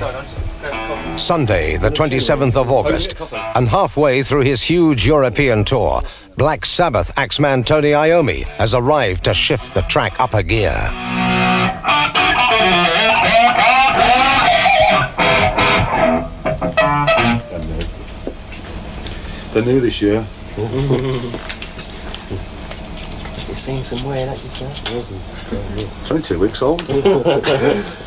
Sunday, the 27th of August, and halfway through his huge European tour, Black Sabbath axeman Tony Iommi has arrived to shift the track up a gear. They're new this year. You've seen some wear that guitar? Wasn't 22 weeks old.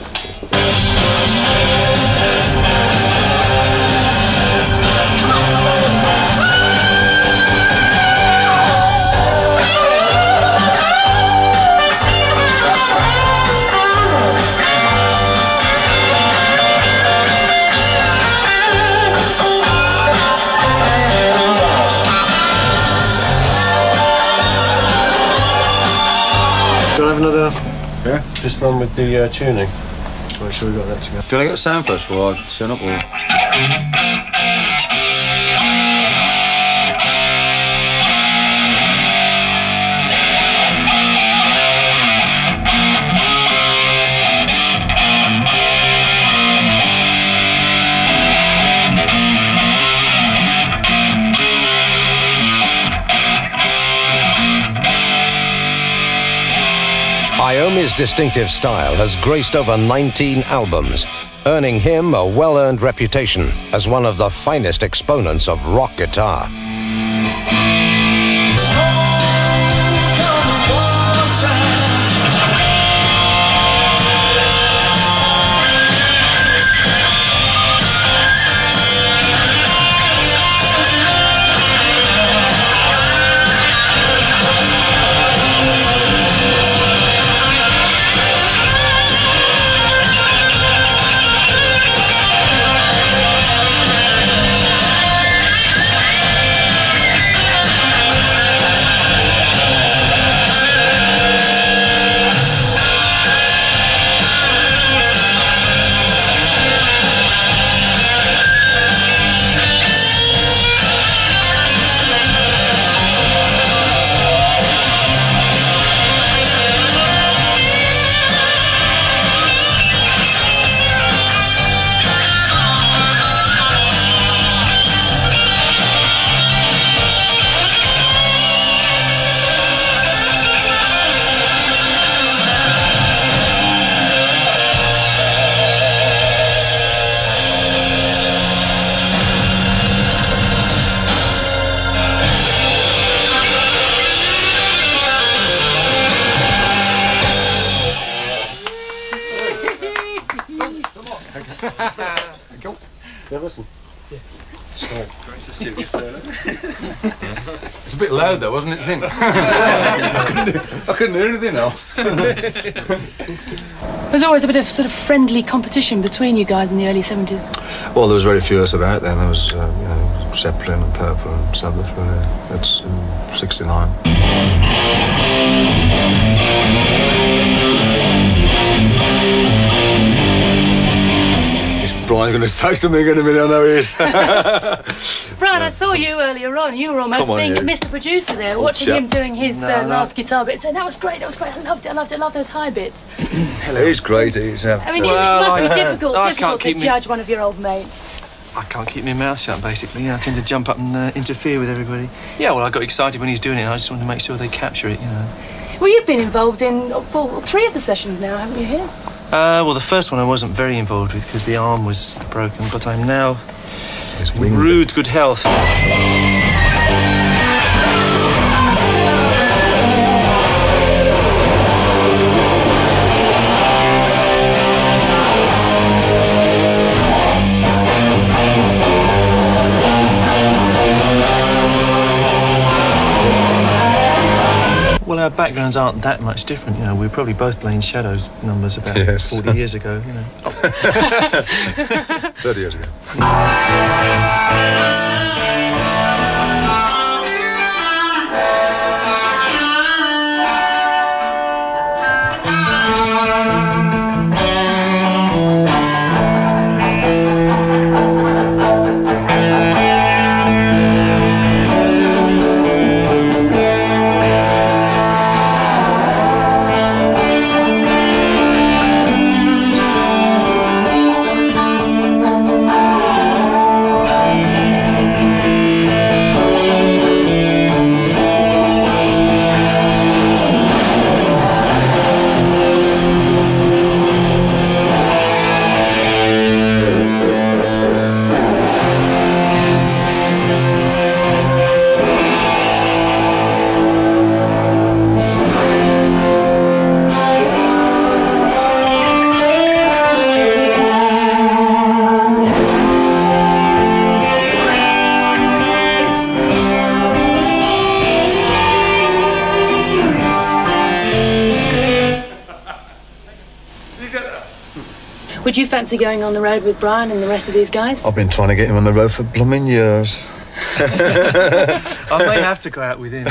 Yeah. Just one with the uh, tuning. Make sure we got that together. Do I get sound first before I turn up or? Iommi's distinctive style has graced over 19 albums, earning him a well earned reputation as one of the finest exponents of rock guitar. Yeah, listen. It's a bit loud though, wasn't it? I think. I, couldn't, I couldn't hear anything else. There's always a bit of sort of friendly competition between you guys in the early 70s. Well, there was very few of us about then. There was, uh, you know, Zeppelin and Purple and Sabbath, really. That's in 69. Brian's going to say something in a minute, I know he is. Brian, I saw you earlier on. You were almost on, being you. Mr. Producer there, watching chap. him doing his No, uh, no. last guitar bits. And that was great, that was great. I loved it, I loved it, I loved it, I love those high bits. Hello. He's great, he's. Uh, I mean, Well, it must I- be difficult, I difficult can't to keep me- judge one of your old mates. I can't keep my mouth shut, basically. I tend to jump up and uh, interfere with everybody. Yeah, well, I got excited when he's doing it. I just wanted to make sure they capture it, you know. Well, you've been involved in well, three of the sessions now, haven't you, here? Uh, well, the first one I wasn't very involved with because the arm was broken, but I'm now in rude good health. Well, our backgrounds aren't that much different. You know, we were probably both playing Shadows numbers about Yes. 40 years ago. You know. 30 years ago. Would you fancy going on the road with Brian and the rest of these guys? I've been trying to get him on the road for blooming years. I may have to go out with him.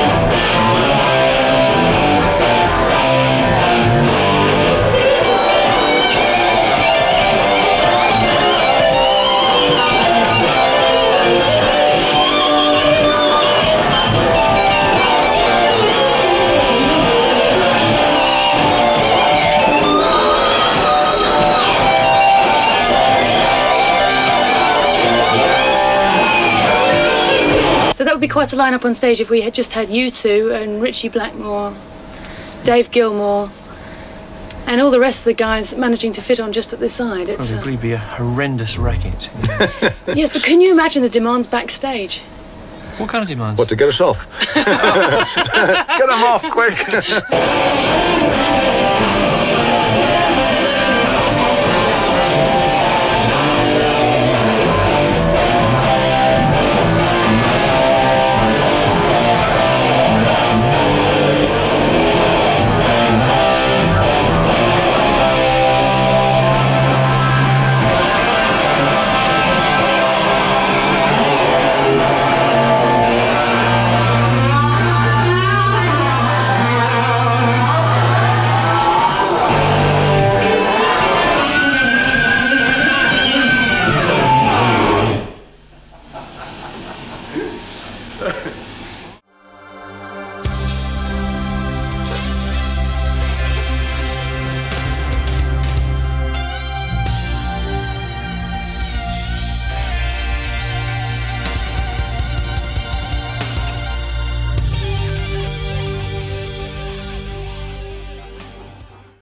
quite a lineup on stage if we had just had you two and Ritchie Blackmore, Dave Gilmour, and all the rest of the guys managing to fit on just at the side. It It's would uh, be a horrendous racket. yes, but can you imagine the demands backstage? what kind of demands? What, to get us off? get them off, quick!